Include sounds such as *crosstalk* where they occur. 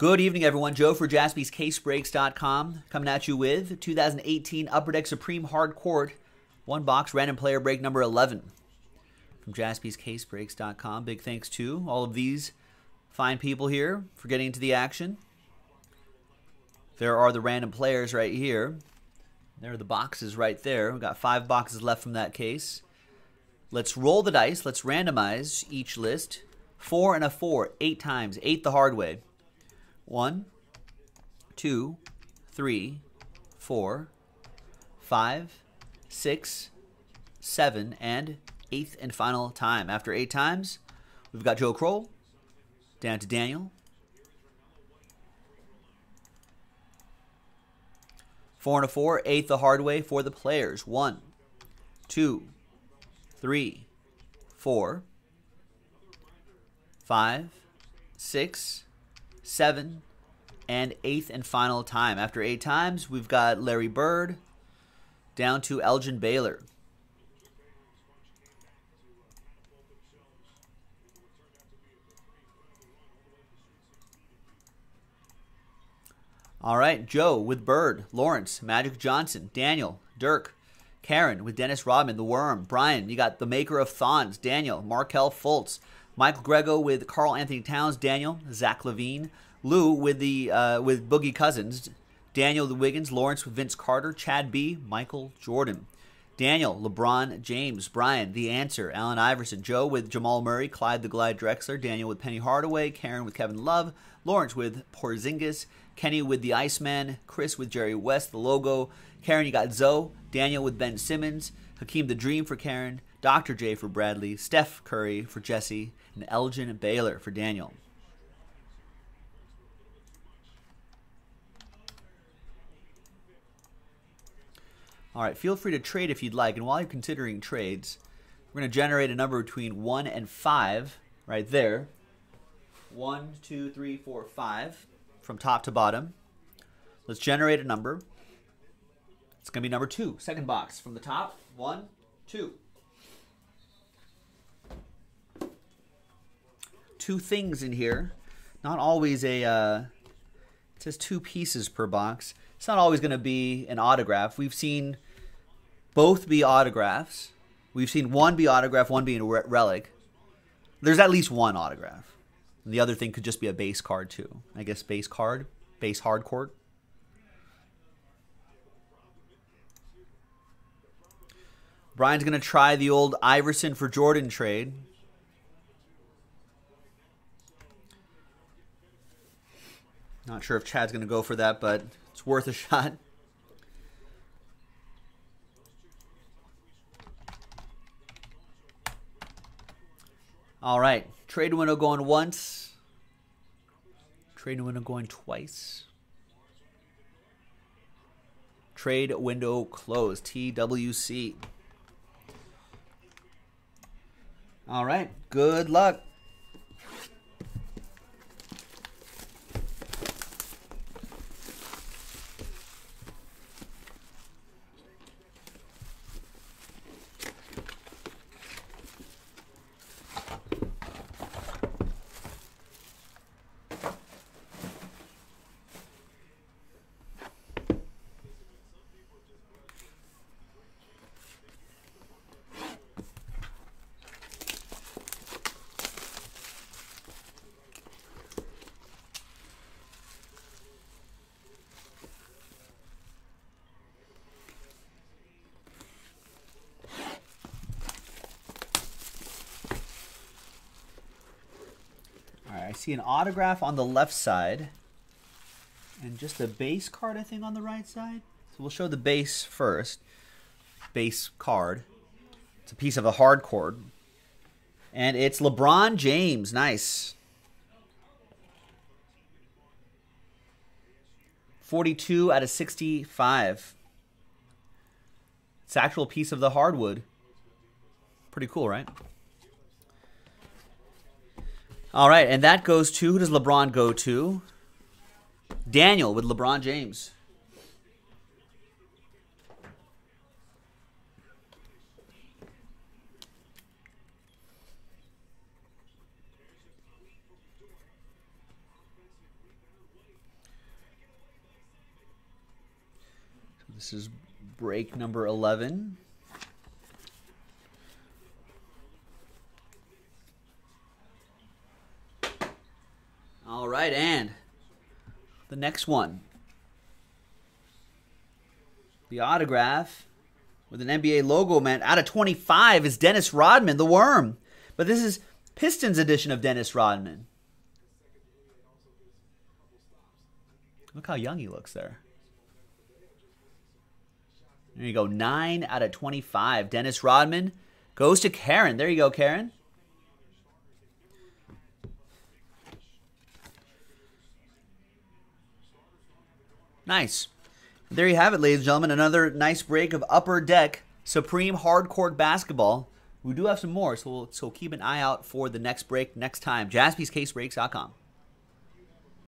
Good evening, everyone. Joe for jaspyscasebreaks.com coming at you with 2018 Upper Deck Supreme Hard Court one box random player break number 11 from jaspyscasebreaks.com. Big thanks to all of these fine people here for getting into the action. There are the random players right here. There are the boxes right there. We've got five boxes left from that case. Let's roll the dice. Let's randomize each list. Four and a four, eight times. Eight the hard way. One, two, three, four, five, six, seven, and eighth and final time. After eight times, we've got Joe Kroll, down to Daniel. Four and a four, eighth the hard way for the players. One, two, three, four, five, six, seven, and eighth and final time. After eight times, we've got Larry Bird down to Elgin Baylor. All right, Joe with Bird, Lawrence, Magic Johnson, Daniel, Dirk, Karen with Dennis Rodman, The Worm, Brian, you got the maker of Thons, Daniel, Markelle Fultz, Michael Grego with Karl-Anthony Towns, Daniel, Zach LaVine, Lou with the uh, with Boogie Cousins, Daniel the Wiggins, Lawrence with Vince Carter, Chad B, Michael Jordan. Daniel, LeBron James, Brian, The Answer, Allen Iverson, Joe with Jamal Murray, Clyde the Glide Drexler, Daniel with Penny Hardaway, Karen with Kevin Love, Lawrence with Porzingis, Kenny with the Iceman, Chris with Jerry West, the logo. Karen, you got Zoe, Daniel with Ben Simmons, Hakeem the Dream for Karen, Dr. J for Bradley, Steph Curry for Jesse, and Elgin Baylor for Daniel. All right, feel free to trade if you'd like. And while you're considering trades, we're going to generate a number between 1 and 5 right there. One, two, three, four, five from top to bottom. Let's generate a number. It's going to be number 2, second box from the top. One, two. Two things in here. Not always a, uh, it says two pieces per box. It's not always going to be an autograph. We've seen both be autographs. We've seen one be autograph, one being a relic. There's at least one autograph. The other thing could just be a base card too. I guess base card, base hard court. Brian's going to try the old Iverson for Jordan trade. Not sure if Chad's going to go for that, but it's worth a *laughs* shot. All right. Trade window going once. Trade window going twice. Trade window closed. TWC. All right. Good luck. I see an autograph on the left side and just a base card, I think, on the right side. So we'll show the base first. Base card. It's a piece of a hard court. And it's LeBron James. Nice. 42 out of 65. It's actual piece of the hardwood. Pretty cool, right? All right, and that goes to who does LeBron go to? Daniel with LeBron James. This is break number 11. Right, and the next one. The autograph with an NBA logo, man. Out of 25 is Dennis Rodman, the worm. But this is Pistons edition of Dennis Rodman. Look how young he looks there. There you go. 9 out of 25. Dennis Rodman goes to Karen. There you go, Karen. Nice. There you have it, ladies and gentlemen. Another nice break of Upper Deck Supreme Hardcourt Basketball. We do have some more, so, we'll, so keep an eye out for the next break next time. JaspysCaseBreaks.com.